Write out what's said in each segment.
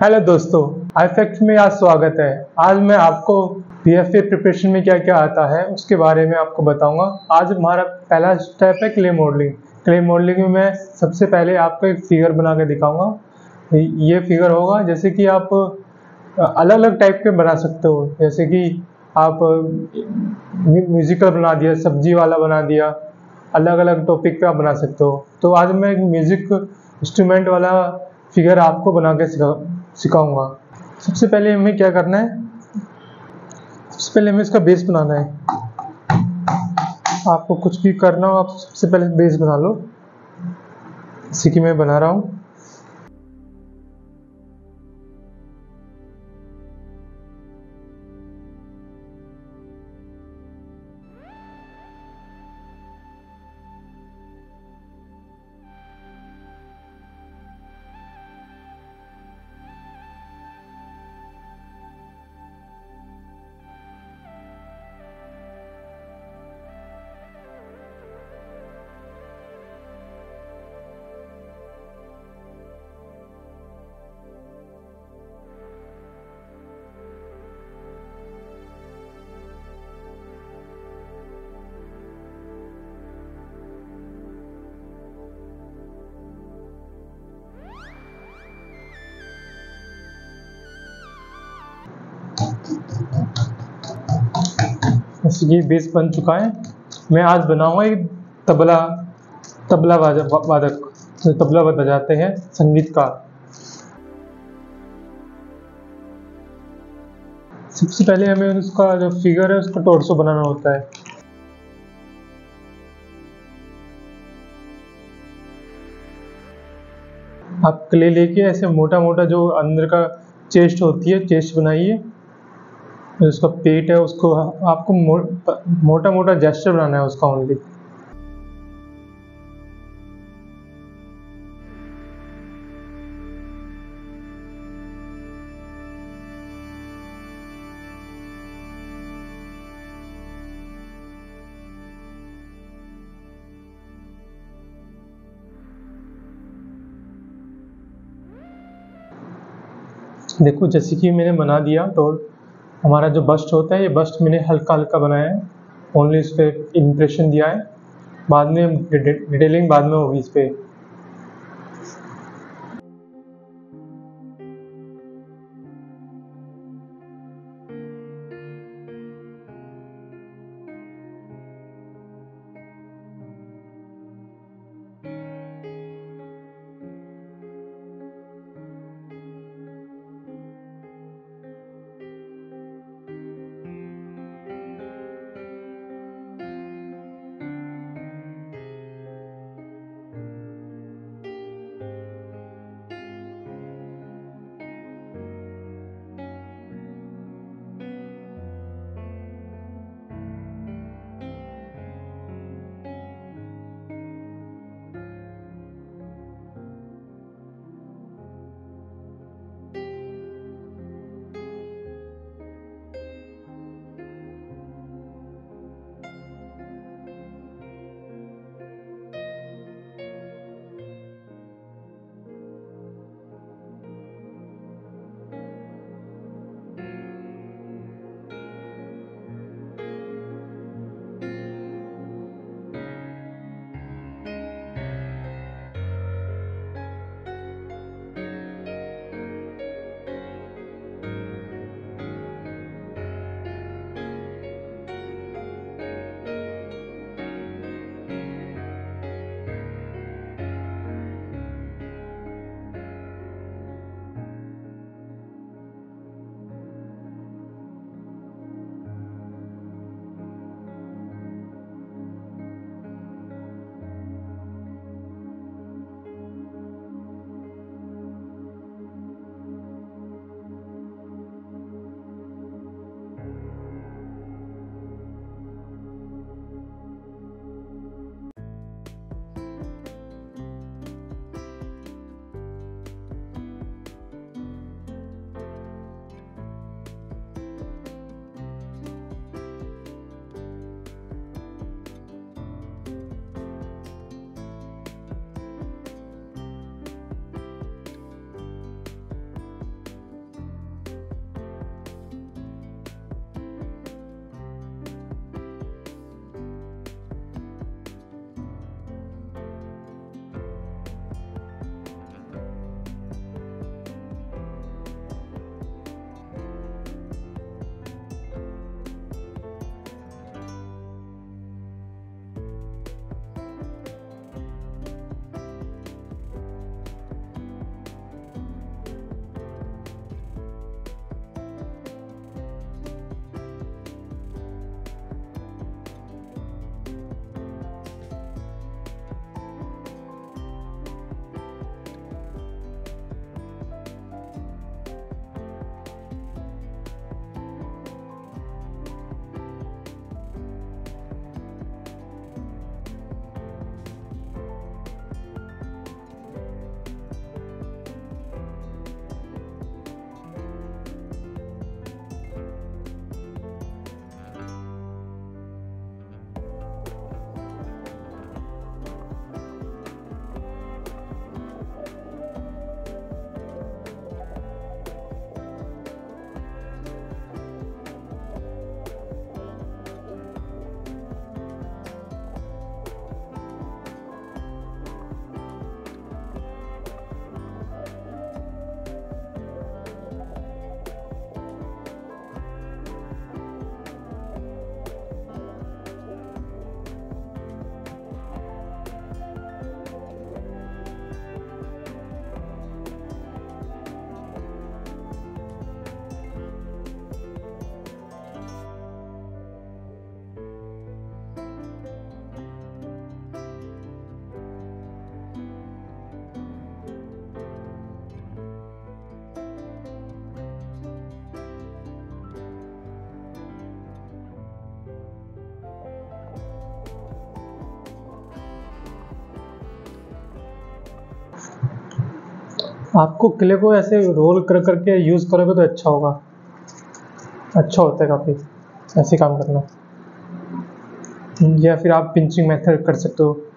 Hello दोस्तों आईफेक्ट में आज स्वागत है। आज मैं आपको पीएफए प्रिपरेशन में क्या क्या आता है, उसके बारे में आपको बताऊँगा। आज हमारा पहला स्टेप है क्ले मॉडलिंग। क्ले मॉडलिंग में मैं सबसे पहले आपको एक फिगर बना के दिखाऊँगा। ये फिगर होगा, जैसे कि आप अलग अलग टाइप के बना सकते हो। जैसे कि आप म्यूजिकल बना दिया, सब्ज़ी वाला बना दिया अलग अलग टॉपिक पे आप बना सकते हो। तो आज मैं एक म्यूज़िक इंस्ट्रूमेंट वाला फिगर आपको बना के सिखाऊँगा। सबसे पहले हमें क्या करना है? सबसे पहले हमें इसका बेस बनाना है। आपको कुछ भी करना हो, आप सबसे पहले बेस बना लो। इसी की मैं बना रहा हूँ। कि बेस बन चुका है। मैं आज बनाऊँगा एक तबला तबला वादक तबला बजाते हैं संगीतकार। सबसे पहले हमें उसका जो फिगर है, उसका टोर्सो बनाना होता है। आप क्ले लेके ऐसे मोटा मोटा जो अंदर का चेस्ट होती है चेस्ट बनाइए। उसका पेट है उसको आपको मो, मोटा मोटा जेस्टर बनाना है उसका ओनली देखो जैसे कि मैंने बना दिया तो हमारा जो बस्ट होता है, ये बस्ट मैंने हल्का हल्का बनाया है। ओनली इस पर इम्प्रेशन दिया है। बाद में डिटेलिंग बाद में होगी इस पर आपको क्ले को ऐसे रोल कर करके यूज़ करोगे तो अच्छा होगा। अच्छा होता है काफ़ी, ऐसे काम करना। या फिर आप पिंचिंग मेथड कर सकते हो।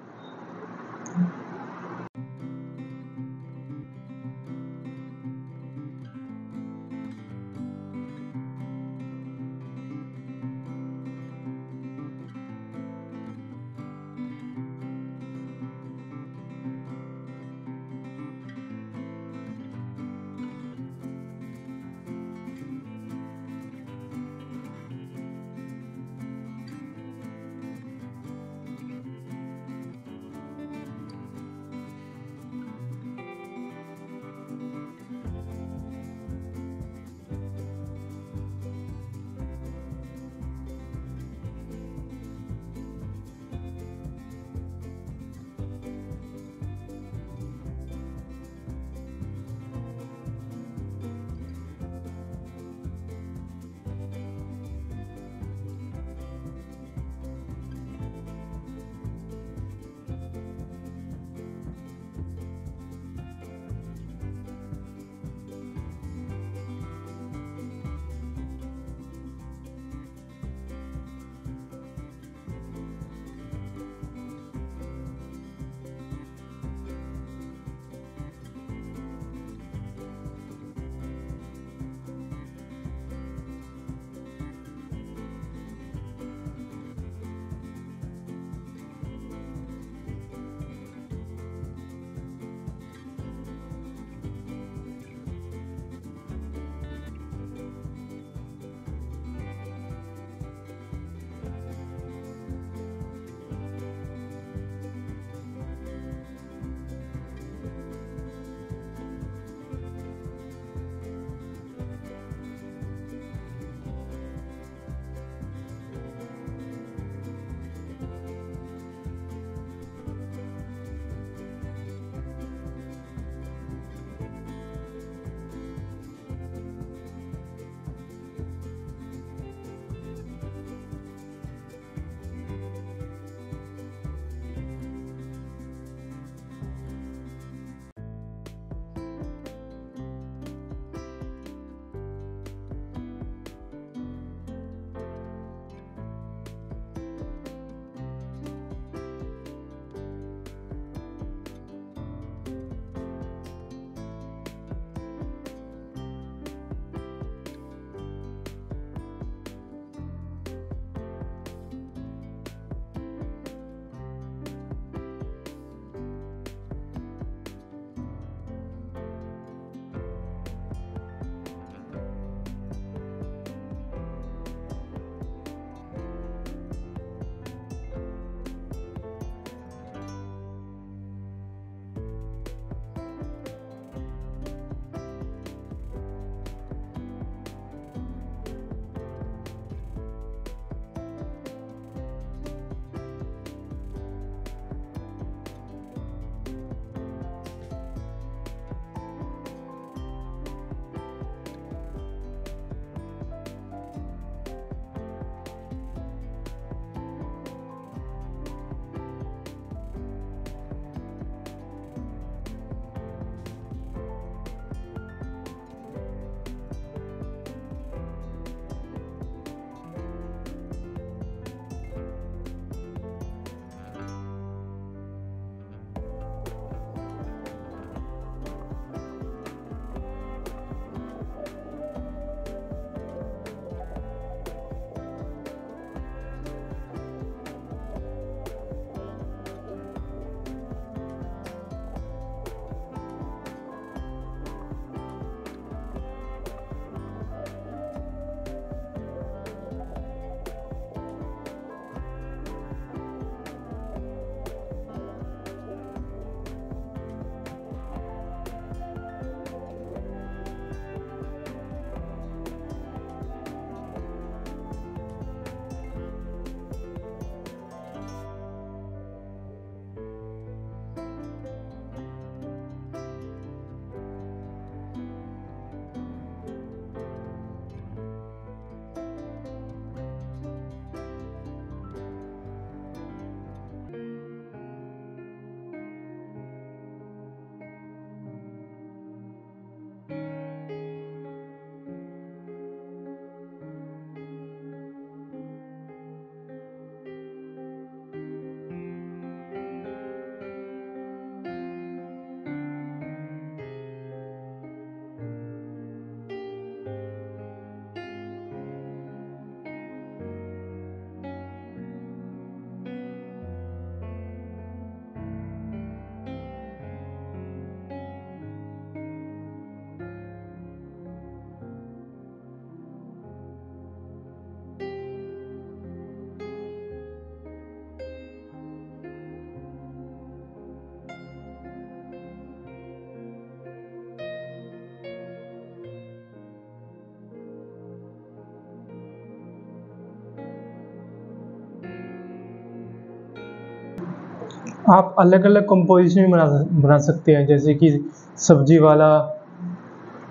आप अलग अलग कंपोजिशन भी बना बना सकते हैं, जैसे कि सब्ज़ी वाला,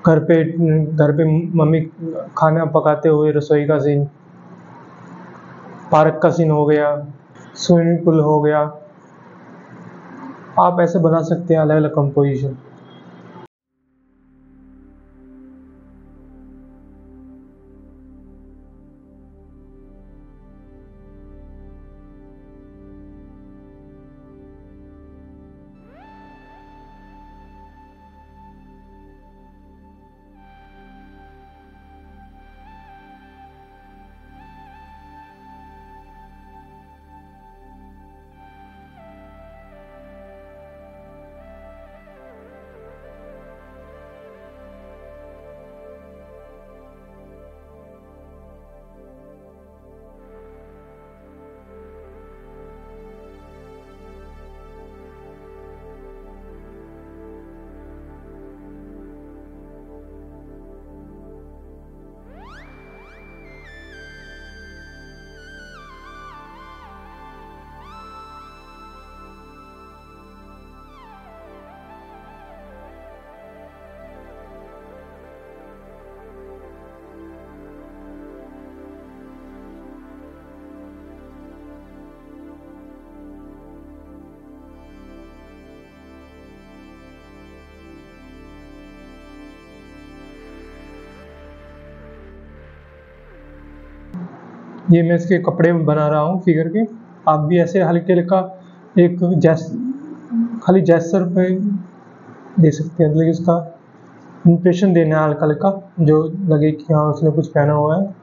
घर पे घर पे मम्मी खाना पकाते हुए रसोई का सीन पार्क का सीन हो गया स्विमिंग पूल हो गया। आप ऐसे बना सकते हैं अलग अलग कंपोजिशन ये मैं इसके कपड़े बना रहा हूँ फिगर के। आप भी ऐसे हल्के हल्का एक जैस, खाली जैसर पे दे सकते हैं। मतलब इसका इंप्रेशन देना है हल्का हल्का, जो लगे कि हाँ उसने कुछ पहना हुआ है।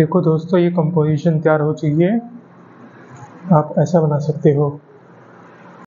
देखो दोस्तों ये कंपोजिशन तैयार हो चुकी है। आप ऐसा बना सकते हो।